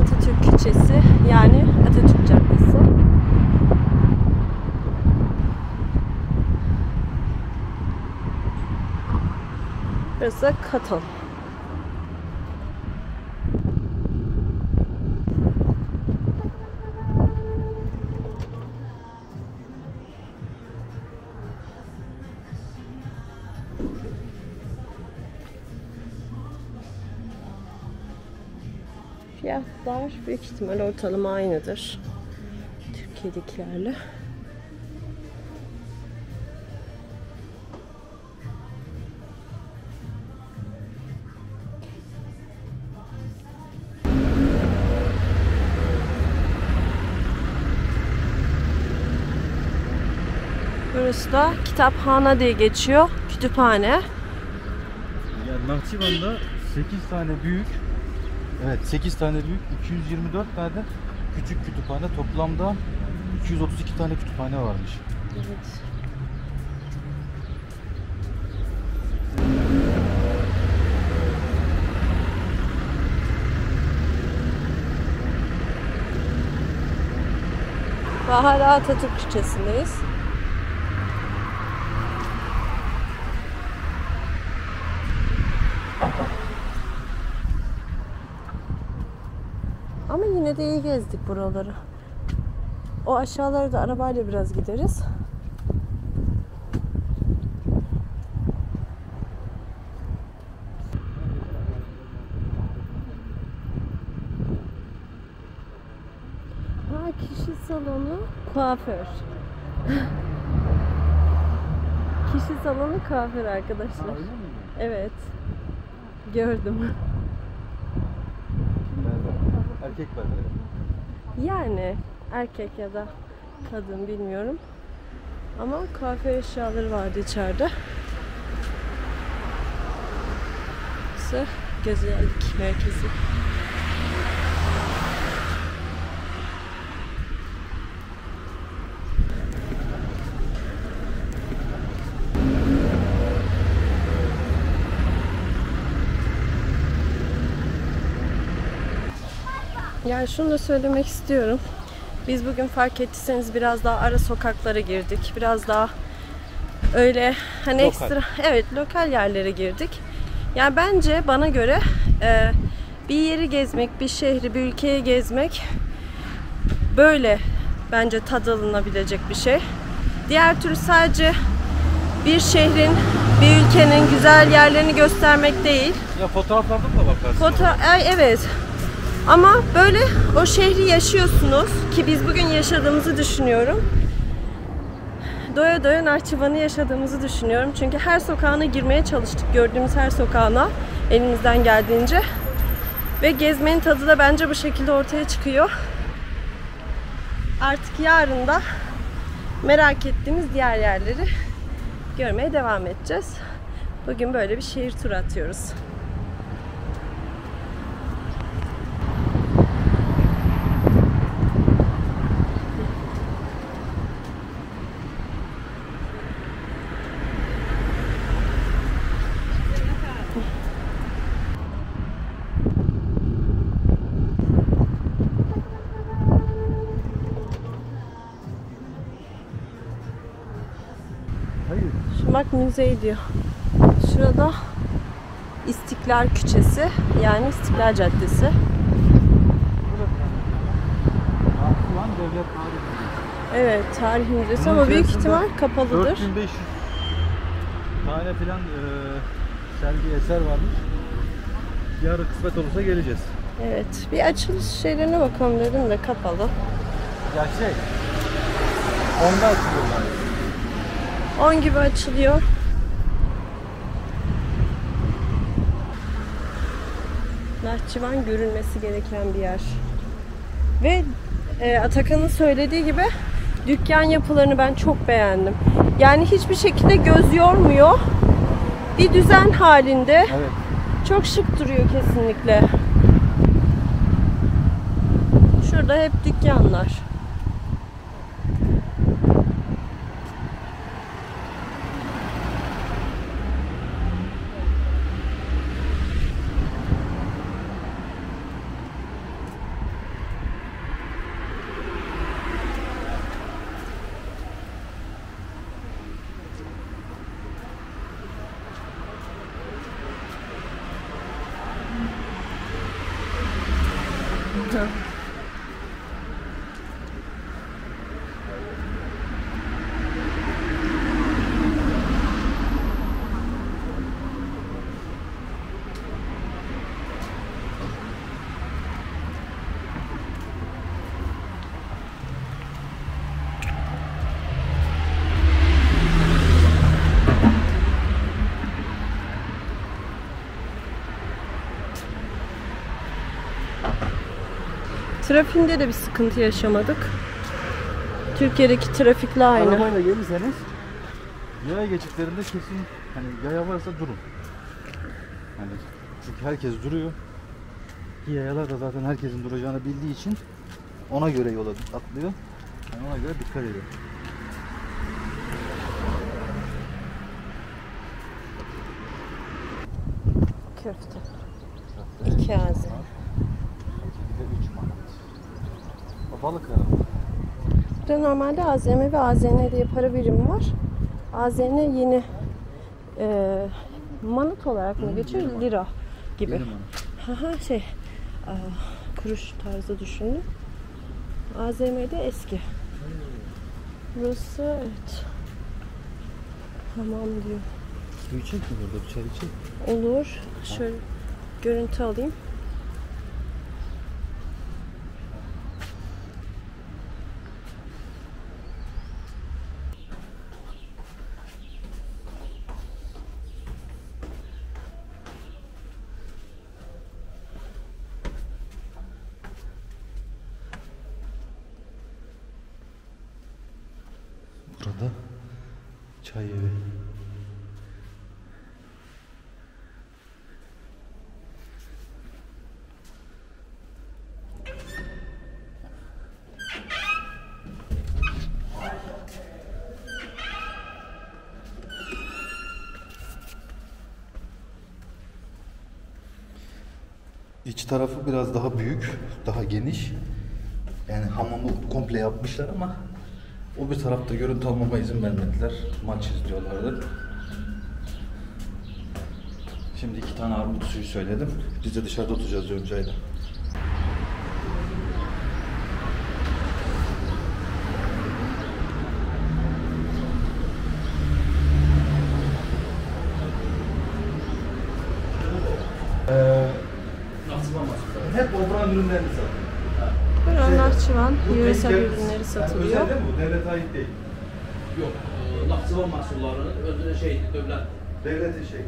Atatürk Küçesi yani Atatürk Caddesi. Burası Katon. Fiyatlar büyük ihtimal ortalama aynıdır. Türkiye'dekilerle. Burası da kitaphane diye geçiyor. Kütüphane. Yani Nahçıvan'da 8 tane büyük Evet 8 tane büyük 224 tane de küçük kütüphane toplamda 232 tane kütüphane varmış. Evet. Ve hala Atatürk Küçesi'ndeyiz. Ama yine de iyi gezdik buraları. O aşağılara da arabayla biraz gideriz. Ha kişi salonu, kuaför. [LAUGHS] kişi salonu kuaför arkadaşlar. Evet. Gördüm. Erkek berberi. Yani erkek ya da kadın bilmiyorum. Ama kuaför eşyaları vardı içeride. Burası güzellik merkezi. Yani şunu da söylemek istiyorum. Biz bugün fark ettiyseniz biraz daha ara sokaklara girdik. Biraz daha öyle hani Lokal. ekstra evet lokal yerlere girdik. Yani bence bana göre e, bir yeri gezmek, bir şehri, bir ülkeyi gezmek böyle bence tad alınabilecek bir şey. Diğer türlü sadece bir şehrin, bir ülkenin güzel yerlerini göstermek değil. Ya fotoğraflardan da bakarsın. Foto Ay, evet. Ama böyle o şehri yaşıyorsunuz ki biz bugün yaşadığımızı düşünüyorum. Doya doya Nahçıvan'ı yaşadığımızı düşünüyorum. Çünkü her sokağına girmeye çalıştık. Gördüğümüz her sokağına elimizden geldiğince. Ve gezmenin tadı da bence bu şekilde ortaya çıkıyor. Artık yarın da merak ettiğimiz diğer yerleri görmeye devam edeceğiz. Bugün böyle bir şehir turu atıyoruz. Bak müze diyor. Şurada İstiklal Küçesi yani İstiklal Caddesi. Evet tarih müzesi ama büyük ihtimal kapalıdır. 4500 tane filan e, sergi eser varmış. Yarın kısmet olursa geleceğiz. Evet bir açılış şeylerine bakalım dedim de kapalı. Ya şey, onda. 10 gibi açılıyor. Nahçıvan görülmesi gereken bir yer. Ve e, Atakan'ın söylediği gibi dükkan yapılarını ben çok beğendim. Yani hiçbir şekilde göz yormuyor. Bir düzen halinde. Evet. Çok şık duruyor kesinlikle. Şurada hep dükkanlar. Trafiğinde de bir sıkıntı yaşamadık. Türkiye'deki trafikle aynı. Arabayla gelirseniz yaya geçitlerinde kesin hani yaya varsa durun. Hani çünkü herkes duruyor. Ki yayalar da zaten herkesin duracağını bildiği için ona göre yola atlıyor. Yani ona göre dikkat edin. Köfte. İki ağzı. Bir de 3 manat. O balık araba. Burada normalde AZM ve AZN diye para birimi var. AZN yeni e, manat olarak mı geçiyor? Lira gibi. Haha şey aa, kuruş tarzı düşünün. AZM'de eski. Burası evet. Tamam diyor. Su içecek mi burada? Bir çay içecek Olur. Şöyle görüntü alayım. Burada çay evi. İç tarafı biraz daha büyük, daha geniş. Yani hamamı komple yapmışlar ama o bir tarafta görüntü almama izin vermediler. Maç izliyorlardı. Şimdi iki tane armut suyu söyledim. Biz de dışarıda oturacağız Yonca'yla. Ee, hep obran ürünlerini satıyor. Buranın Nahçıvan yöresel ürünleri Yani satılıyor. özel değil mi bu? Devlete ait değil. Yox, e, Naxçıvan məhsulları özü şeydir, dövlət. Devletin şey.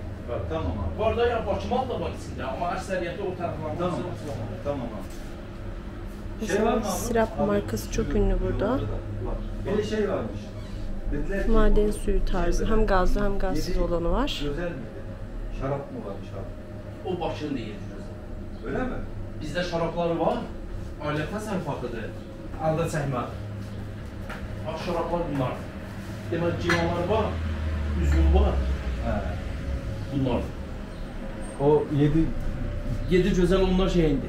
Tamam abi. Bu arada ya Bakı mal da var içində, amma əksəriyyəti o tərəflərdə Tamam. Tamam abi. Mesela mı abi? Sirap Abi, markası çok ünlü burada. Var. Bir de şey varmış. Dediler ki, Maden suyu tarzı hem gazlı hem gazsız yedi olanı var. Özel miydi? Şarap mı varmış abi? O Bakının deyir. Öyle mi? Bizdə şarapları var, ailə təsərrüfatıdır. Əldə çəkmə. Bax şaraplar bunlar. Demək civanlar var, üzüm var, He. bunlar. O yedi... Yedi gözəl onlar şeyindi,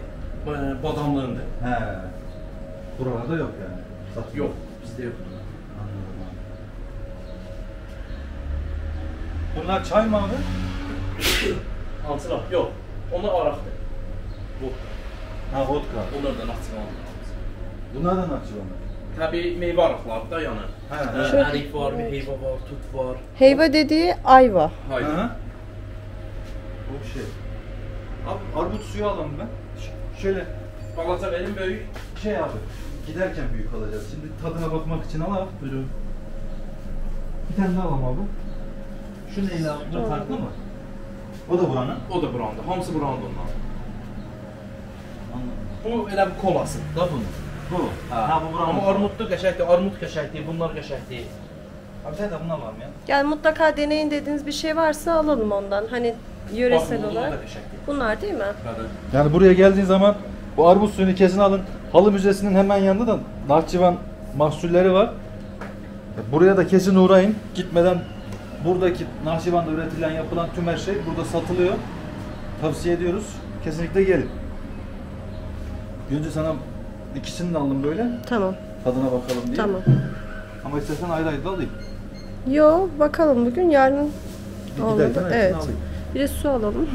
badamlığındır. He. Buralarda yok yani. Satıyor. Yox, bizdə yoxdur. Bunlar çay mı abi? [COUGHS] Hansılar? Yox, onlar araqdır. Bu, Ha vodka. onlar da Naxçıvan. Bunlar da Nakçıvanlı. Təbii meyvə arıqları da yəni. Hə, hə. Ərik var, meyvə var, tut var. Heyva dediği ayva. Hayır. O şey. Abi armut suyu alalım ben. Ş- şöyle Balaca verin böyük. şey abi. Giderken büyük alacağız. Şimdi tadına bakmak için al abi. Buyurun. Bir tane daha alalım abi. Şu neyle abi? Bu farklı mı? O da buranın. O da branda. Hamısı branda ondan. Bu elə bir kolası da bunun. Bu. Ha, bu buranın. Amma armudlu qəşəngdir, armud qəşəngdir, bunlar qəşəngdir. Abi sen de bunu alalım ya. Yani mutlaka deneyin dediğiniz bir şey varsa alalım ondan. Hani yöresel da olarak. Bunlar değil mi? Yani buraya geldiğin zaman bu armut suyunu kesin alın. Halı Müzesi'nin hemen yanında da Nahçıvan mahsulleri var. Buraya da kesin uğrayın. Gitmeden buradaki Nahçıvan'da üretilen yapılan tüm her şey burada satılıyor. Tavsiye ediyoruz. Kesinlikle gelin. Önce sana ikisini de aldım böyle. Tamam. Tadına bakalım diye. Tamam. Ama istersen ayrı ayrı da alayım. Yo bakalım bugün yarın Bir olmadı. hepsini Evet. alayım. Bir de su alalım.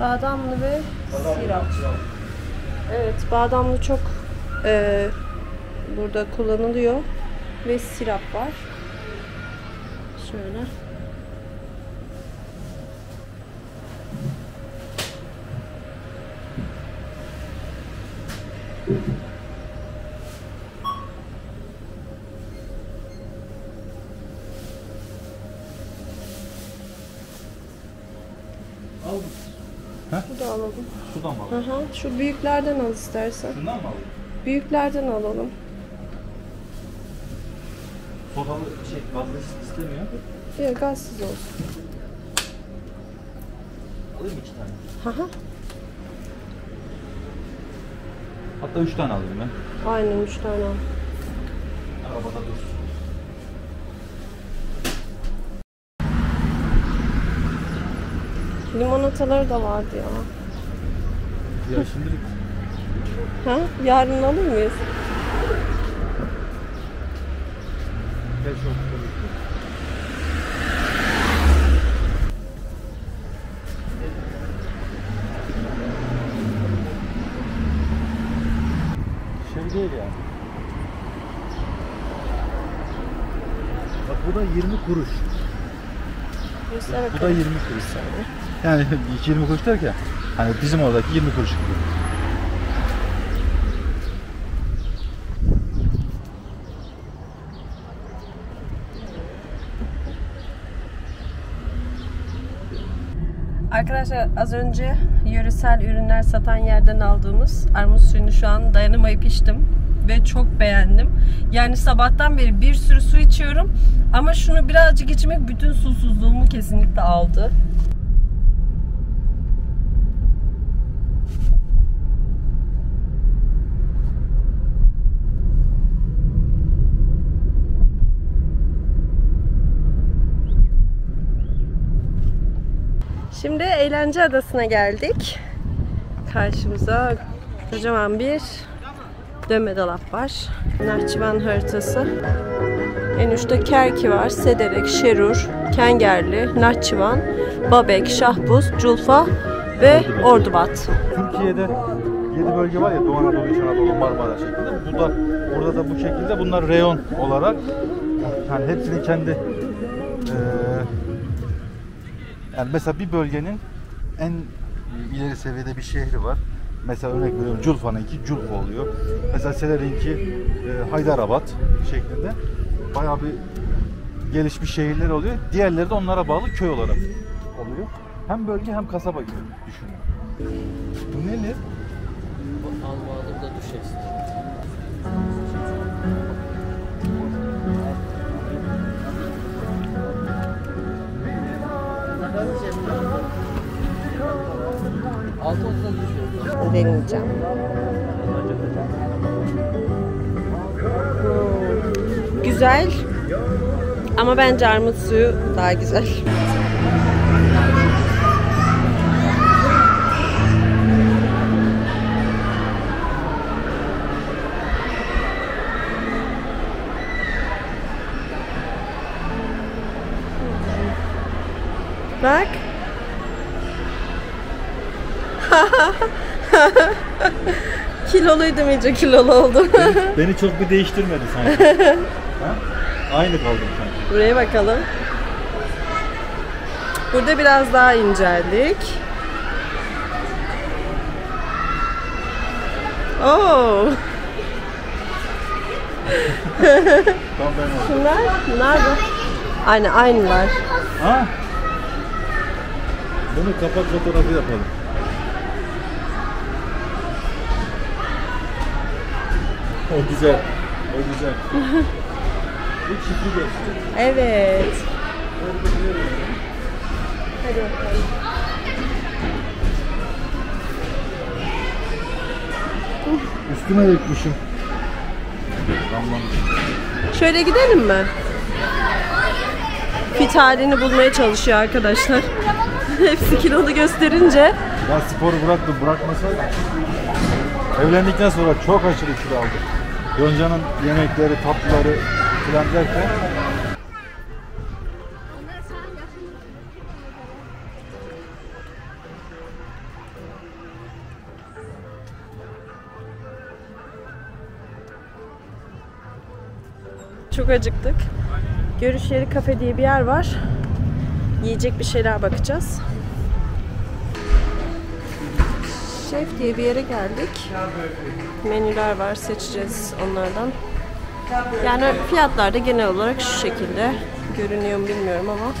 Badamlı ve sirap. Evet, badamlı çok e, burada kullanılıyor ve sirap var. Şöyle. Aldım. He? Bu da alalım. Şuradan mı? Aha, şu büyüklerden al istersen. Şundan mı alalım? Büyüklerden alalım. Sodalı şey gazlı istemiyor. Yok gazsız olsun. Alayım iki tane. Aha. Hatta üç tane alayım ben. Aynen üç tane al. Arabada dursun. Limonataları da vardı ya. Ya şimdilik Ha? Yarın alır mıyız? gel şu kuruş. Bu da bakalım. 20 kuruş. Yani [LAUGHS] 20 kuruş derken hani bizim oradaki 20 kuruş gibi. Arkadaşlar az önce yöresel ürünler satan yerden aldığımız armut suyunu şu an dayanamayıp içtim ve çok beğendim. Yani sabahtan beri bir sürü su içiyorum ama şunu birazcık içmek bütün susuzluğumu kesinlikle aldı. Şimdi eğlence adasına geldik. Karşımıza kocaman bir dönme dolap var. Nahçıvan haritası. En uçta Kerki var, Sederek, Şerur, Kengerli, Nahçıvan, Babek, Şahbuz, Culfa ve Ordubat. Türkiye'de 7 bölge var ya Doğu Anadolu, İç Anadolu, Marmara şeklinde. Bu da burada da bu şekilde bunlar reyon olarak yani hepsinin kendi eee, yani mesela bir bölgenin en ileri seviyede bir şehri var. Mesela örnek veriyorum Culfa'nınki Culfa oluyor. Mesela Seler'inki e, Haydarabat şeklinde. Bayağı bir gelişmiş şehirler oluyor. Diğerleri de onlara bağlı köy olarak oluyor. Hem bölge hem kasaba gibi düşünün. Bu nedir? Almadım da düşersin. Altı düşüyor. Deneyeceğim. Hmm, Güzel. Ama bence armut suyu daha güzel. Bak. [LAUGHS] Kiloluydum iyice kilolu oldum. [LAUGHS] Beni çok bir değiştirmedi sanki. ha? Aynı kaldım sanki. Buraya bakalım. Burada biraz daha inceldik. Oo. [LAUGHS] Tam ben oldum. Bunlar, bunlar da. Aynı, aynılar. Ha? Bunu kapak fotoğrafı yapalım. O güzel. O güzel. Bu çiftli gösteriyor. Evet. Hadi bakalım. Üstüne dökmüşüm. Şöyle gidelim mi? Fit halini bulmaya çalışıyor arkadaşlar. [LAUGHS] Hepsi kilolu gösterince. Ya sporu bıraktım. Bırakmasaydım. Evlendikten sonra çok aşırı kilo aldım. Yonca'nın yemekleri, tatlıları filan derken Çok acıktık. Görüş yeri kafe diye bir yer var. Yiyecek bir şeyler bakacağız. Şef diye bir yere geldik. Menüler var seçeceğiz onlardan. Yani fiyatlar da genel olarak şu şekilde. Görünüyor mu bilmiyorum ama.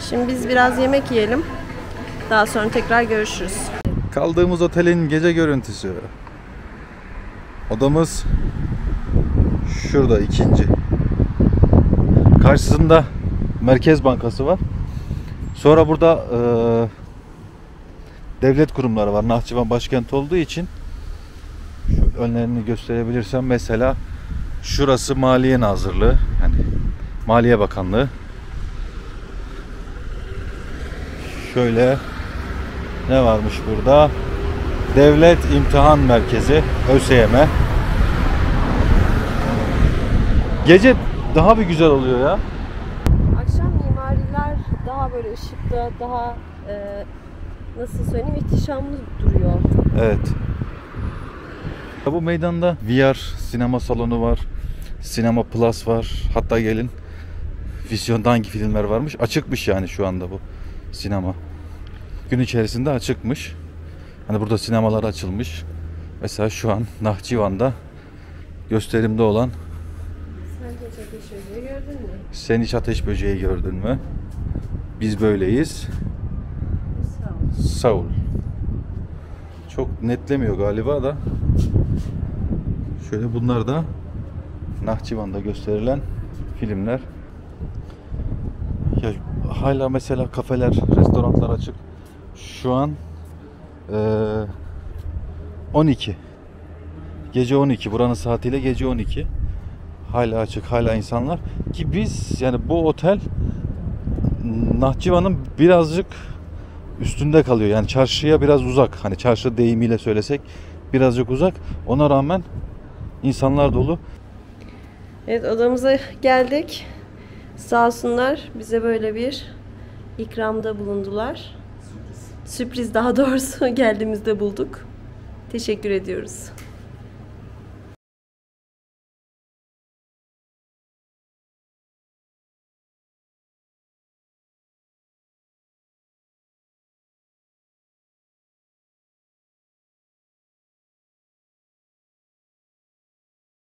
Şimdi biz biraz yemek yiyelim. Daha sonra tekrar görüşürüz. Kaldığımız otelin gece görüntüsü. Odamız şurada ikinci. Karşısında Merkez Bankası var. Sonra burada e, devlet kurumları var. Nahçıvan başkent olduğu için önlerini gösterebilirsem mesela şurası Maliye Nazırlığı yani Maliye Bakanlığı. Şöyle ne varmış burada? Devlet İmtihan Merkezi ÖSYM. Gece daha bir güzel oluyor ya. Akşam mimariler daha böyle ışıklı, daha e, nasıl söyleyeyim ihtişamlı duruyor. Evet. Bu meydanda VR sinema salonu var. Sinema Plus var. Hatta gelin vizyonda hangi filmler varmış? Açıkmış yani şu anda bu sinema. Gün içerisinde açıkmış. Hani burada sinemalar açılmış. Mesela şu an Nahçıvan'da gösterimde olan Sen gece bir şey gördün mü? Sen hiç ateş böceği gördün mü? Biz böyleyiz. Saul. Çok netlemiyor galiba da. Şöyle bunlar da Nahçıvan'da gösterilen filmler. Ya hala mesela kafeler, restoranlar açık. Şu an eee 12. Gece 12. Buranın saatiyle gece 12. Hala açık, hala insanlar. Ki biz yani bu otel Nahçıvan'ın birazcık üstünde kalıyor. Yani çarşıya biraz uzak. Hani çarşı deyimiyle söylesek birazcık uzak. Ona rağmen insanlar dolu. Evet odamıza geldik. Sağ olsunlar bize böyle bir ikramda bulundular. Sürpriz. Sürpriz daha doğrusu [LAUGHS] geldiğimizde bulduk. Teşekkür ediyoruz.